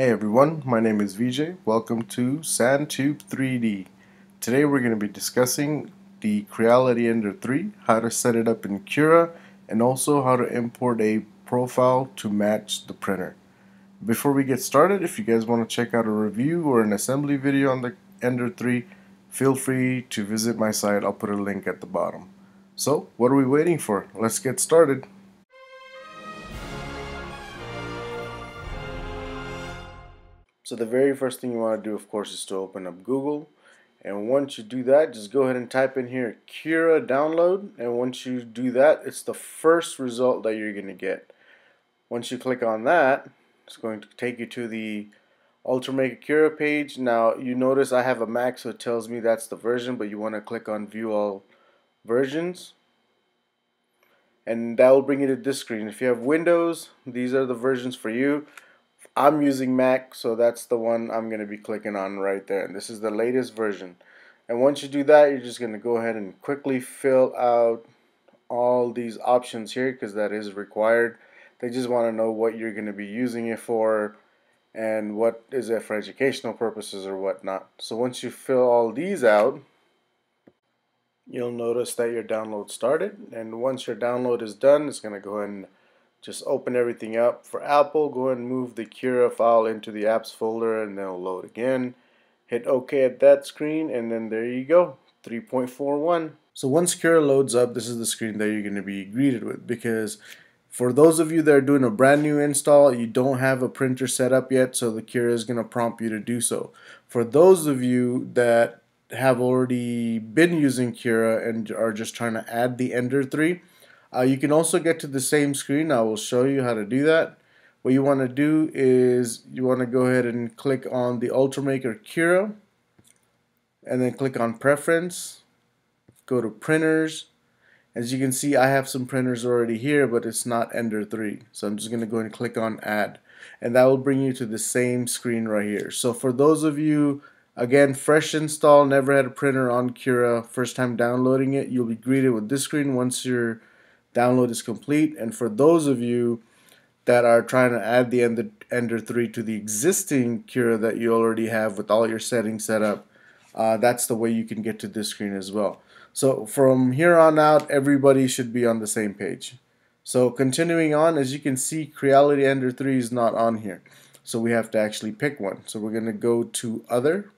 Hey everyone, my name is VJ. Welcome to Santube 3D. Today we're going to be discussing the Creality Ender 3, how to set it up in Cura, and also how to import a profile to match the printer. Before we get started, if you guys want to check out a review or an assembly video on the Ender 3, feel free to visit my site. I'll put a link at the bottom. So, what are we waiting for? Let's get started. So the very first thing you want to do, of course, is to open up Google. And once you do that, just go ahead and type in here Cura download. And once you do that, it's the first result that you're going to get. Once you click on that, it's going to take you to the Ultimaker Cura page. Now, you notice I have a Mac, so it tells me that's the version, but you want to click on View All Versions. And that will bring you to this screen. If you have Windows, these are the versions for you. I'm using Mac, so that's the one I'm going to be clicking on right there. And this is the latest version. And once you do that, you're just going to go ahead and quickly fill out all these options here because that is required. They just want to know what you're going to be using it for and what is it for educational purposes or whatnot. So once you fill all these out, you'll notice that your download started. And once your download is done, it's going to go ahead and just open everything up. For Apple, go ahead and move the Cura file into the apps folder and then it'll load again. Hit OK at that screen and then there you go, 3.41. So once Cura loads up, this is the screen that you're going to be greeted with because for those of you that are doing a brand new install, you don't have a printer set up yet, so the Cura is going to prompt you to do so. For those of you that have already been using Cura and are just trying to add the Ender 3, uh, you can also get to the same screen. I will show you how to do that. What you want to do is you want to go ahead and click on the Ultimaker Cura and then click on Preference. Go to Printers. As you can see, I have some printers already here, but it's not Ender 3. So I'm just going to go and click on Add. And that will bring you to the same screen right here. So for those of you Again, fresh install, never had a printer on Cura, first time downloading it, you'll be greeted with this screen once you're download is complete. And for those of you that are trying to add the Ender, Ender 3 to the existing Cura that you already have with all your settings set up, uh, that's the way you can get to this screen as well. So from here on out, everybody should be on the same page. So continuing on, as you can see, Creality Ender 3 is not on here. So we have to actually pick one. So we're going to go to Other.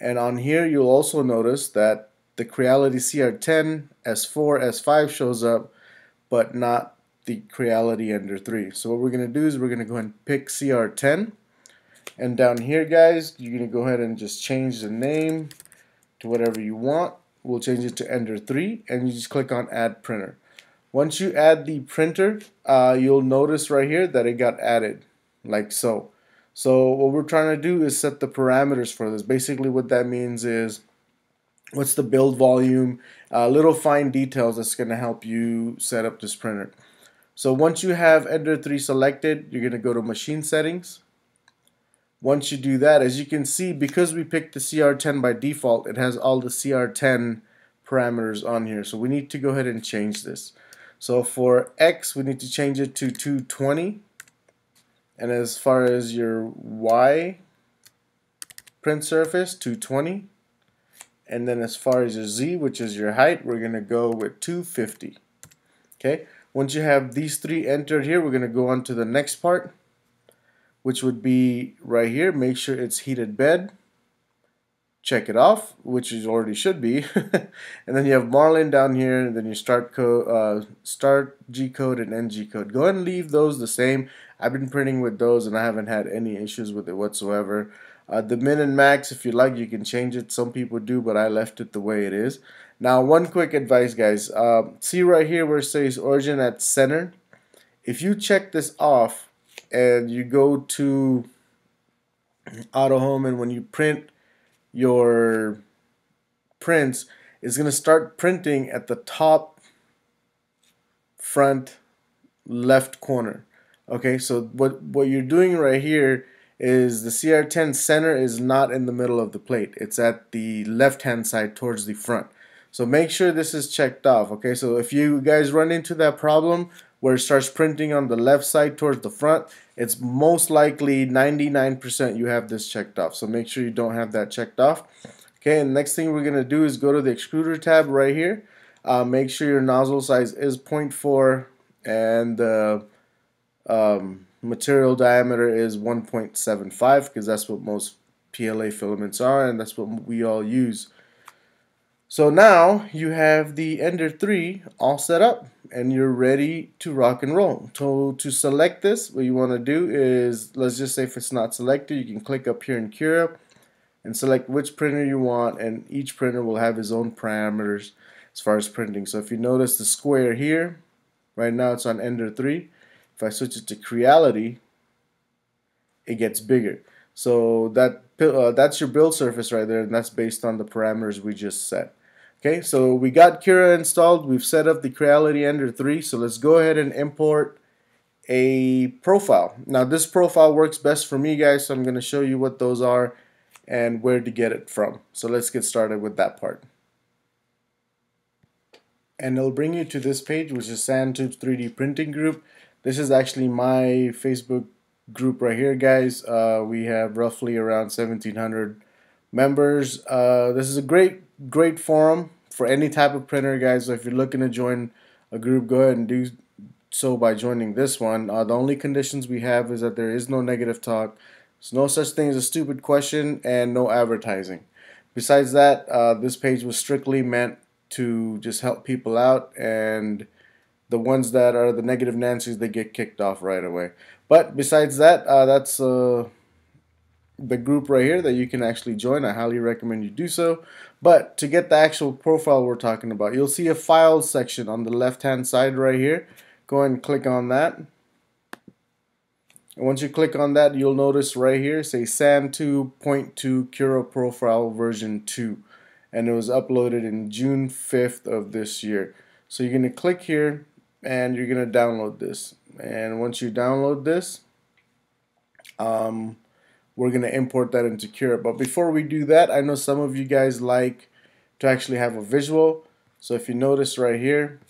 And on here, you'll also notice that the Creality CR10, S4, S5 shows up but not the Creality Ender 3. So what we're going to do is we're going to go ahead and pick CR10. And down here, guys, you're going to go ahead and just change the name to whatever you want. We'll change it to Ender 3, and you just click on Add Printer. Once you add the printer, uh, you'll notice right here that it got added, like so. So what we're trying to do is set the parameters for this. Basically what that means is what's the build volume, uh, little fine details that's going to help you set up this printer. So once you have Ender 3 selected, you're going to go to machine settings. Once you do that, as you can see, because we picked the CR10 by default, it has all the CR10 parameters on here. So we need to go ahead and change this. So for X, we need to change it to 220. And as far as your Y print surface, 220. And then as far as your Z, which is your height, we're going to go with 250. Okay. Once you have these three entered here, we're going to go on to the next part, which would be right here. Make sure it's heated bed. Check it off, which it already should be. and then you have Marlin down here, and then you start code, uh, start G code and end G code. Go ahead and leave those the same. I've been printing with those, and I haven't had any issues with it whatsoever. Uh, the min and max, if you like, you can change it. Some people do, but I left it the way it is. Now, one quick advice, guys. Uh, see right here where it says origin at center. If you check this off and you go to auto home and when you print your prints, it's going to start printing at the top front left corner. Okay, so what, what you're doing right here is the CR10 center is not in the middle of the plate. It's at the left hand side towards the front. So make sure this is checked off. Okay, so if you guys run into that problem, where it starts printing on the left side towards the front, it's most likely 99% you have this checked off. So make sure you don't have that checked off. Okay, and next thing we're going to do is go to the extruder tab right here. Uh, make sure your nozzle size is 0.4 and the um, material diameter is 1.75 because that's what most PLA filaments are and that's what we all use. So now you have the Ender 3 all set up and you're ready to rock and roll. So to select this, what you want to do is, let's just say if it's not selected, you can click up here in Cura and select which printer you want and each printer will have his own parameters as far as printing. So if you notice the square here, right now it's on Ender 3. If I switch it to Creality, it gets bigger. So that uh, that's your build surface right there and that's based on the parameters we just set. Okay, so we got Cura installed. We've set up the Creality Ender 3. So let's go ahead and import a profile. Now this profile works best for me guys, so I'm going to show you what those are and where to get it from. So let's get started with that part. And it'll bring you to this page, which is Santubes 3D Printing Group. This is actually my Facebook group right here, guys. Uh, we have roughly around 1,700 members. Uh, this is a great great forum for any type of printer, guys. So if you're looking to join a group, go ahead and do so by joining this one. Uh, the only conditions we have is that there is no negative talk. There's no such thing as a stupid question and no advertising. Besides that, uh, this page was strictly meant to just help people out and the ones that are the negative Nancy's, they get kicked off right away. But besides that, uh, that's uh, the group right here that you can actually join. I highly recommend you do so. But to get the actual profile we're talking about, you'll see a file section on the left hand side right here. Go ahead and click on that. And once you click on that, you'll notice right here, say SAN 2.2 Cura Profile version 2. And it was uploaded in June 5th of this year. So you're going to click here and you're to download this. And once you download this, um, we're to import that into Cura. But before we do that, I know some of you guys like to actually have a visual. So if you notice right here,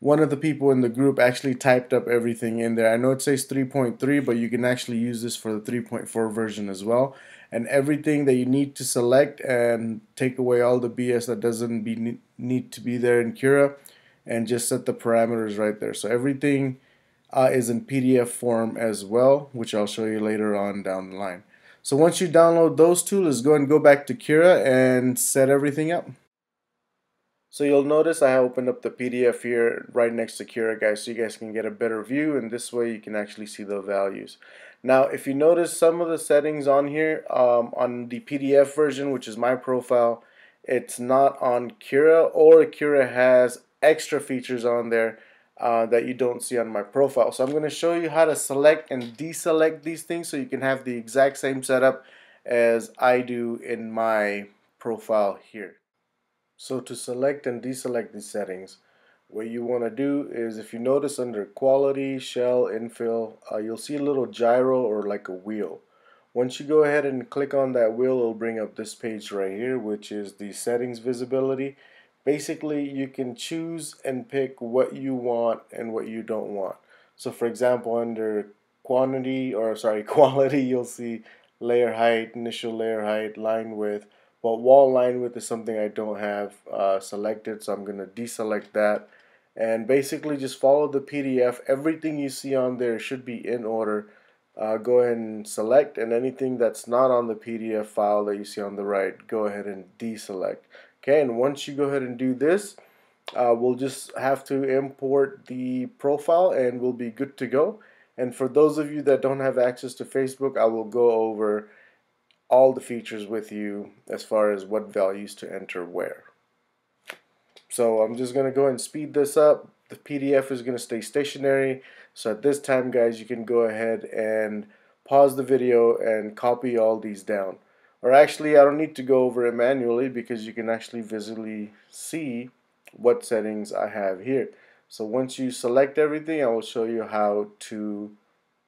one of the people in the group actually typed up everything in there. I know it says 3.3, but you can actually use this for the 3.4 version as well. And everything that you need to select and take away all the BS that doesn't be need to be there in Cura and just set the parameters right there. So everything uh, is in PDF form as well, which I'll show you later on down the line. So once you download those two, let's go and go back to Cura and set everything up. So you'll notice I opened up the PDF here right next to Cura guys so you guys can get a better view and this way you can actually see the values. Now if you notice some of the settings on here um, on the PDF version which is my profile it's not on Cura or Cura has extra features on there uh, that you don't see on my profile. So I'm going to show you how to select and deselect these things so you can have the exact same setup as I do in my profile here. So to select and deselect these settings, what you want to do is if you notice under quality, shell, infill, uh, you'll see a little gyro or like a wheel. Once you go ahead and click on that wheel, it'll bring up this page right here, which is the settings visibility basically you can choose and pick what you want and what you don't want. So for example, under quantity or sorry, quality, you'll see layer height, initial layer height, line width. But wall line width is something I don't have uh, selected, so I'm going to deselect that. And basically just follow the PDF. Everything you see on there should be in order. Uh, go ahead and select, and anything that's not on the PDF file that you see on the right, go ahead and deselect. Okay, and once you go ahead and do this, uh, we'll just have to import the profile and we'll be good to go. And for those of you that don't have access to Facebook, I will go over all the features with you as far as what values to enter where. So I'm just to go and speed this up. The PDF is to stay stationary. So at this time, guys, you can go ahead and pause the video and copy all these down. Or actually I don't need to go over it manually because you can actually visually see what settings I have here. So once you select everything I will show you how to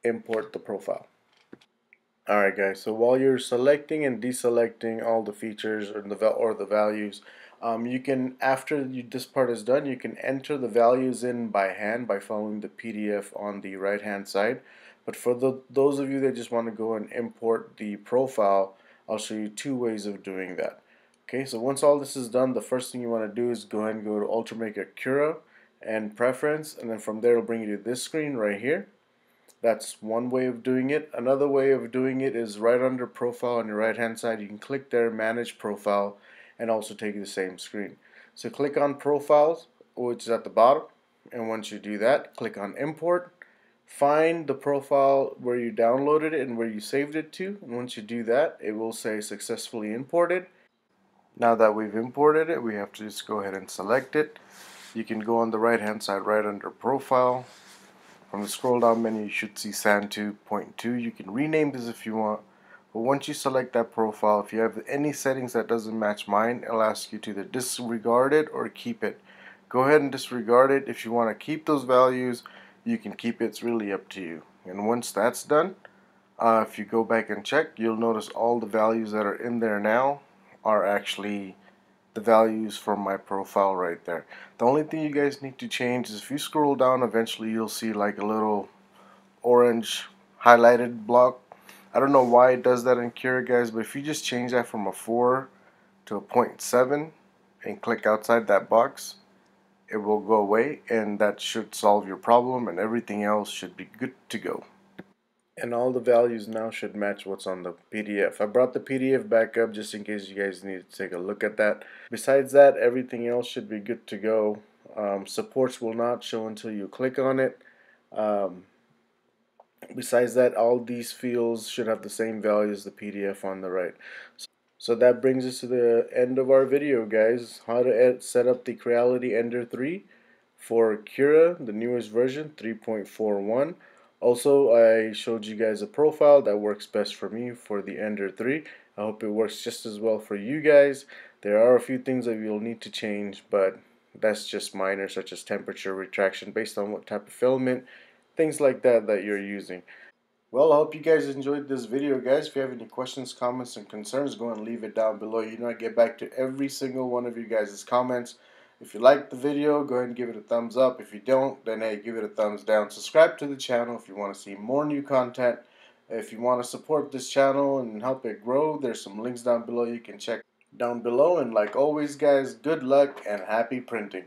import the profile. Alright guys so while you're selecting and deselecting all the features or the, or the values Um, you can, after you, this part is done, you can enter the values in by hand by following the PDF on the right hand side. But for the, those of you that just want to go and import the profile, I'll show you two ways of doing that. Okay, so once all this is done, the first thing you want to do is go ahead and go to Ultimaker Cura and Preference, and then from there it'll bring you to this screen right here. That's one way of doing it. Another way of doing it is right under Profile on your right hand side. You can click there, Manage Profile, and also take you the same screen. So click on Profiles, which is at the bottom, and once you do that, click on Import. Find the profile where you downloaded it and where you saved it to, and once you do that, it will say successfully imported. Now that we've imported it, we have to just go ahead and select it. You can go on the right hand side right under Profile. From the scroll down menu, you should see SAN 2.2. You can rename this if you want. But once you select that profile, if you have any settings that doesn't match mine, it'll ask you to either disregard it or keep it. Go ahead and disregard it. If you want to keep those values, you can keep it. It's really up to you. And once that's done, uh, if you go back and check, you'll notice all the values that are in there now are actually the values from my profile right there. The only thing you guys need to change is if you scroll down, eventually you'll see like a little orange highlighted block I don't know why it does that in Cura guys, but if you just change that from a 4 to a 0.7 and click outside that box, it will go away and that should solve your problem and everything else should be good to go. And all the values now should match what's on the PDF. I brought the PDF back up just in case you guys need to take a look at that. Besides that, everything else should be good to go. Um, supports will not show until you click on it. Um, Besides that, all these fields should have the same value as the PDF on the right. So that brings us to the end of our video, guys. How to set up the Creality Ender 3 for Cura, the newest version, 3.41. Also, I showed you guys a profile that works best for me for the Ender 3. I hope it works just as well for you guys. There are a few things that you'll need to change, but that's just minor, such as temperature retraction based on what type of filament things like that that you're using. Well, I hope you guys enjoyed this video, guys. If you have any questions, comments, and concerns, go and leave it down below. You know I get back to every single one of you guys' comments. If you like the video, go ahead and give it a thumbs up. If you don't, then hey, give it a thumbs down. Subscribe to the channel if you want to see more new content. If you want to support this channel and help it grow, there's some links down below you can check down below. And like always, guys, good luck and happy printing.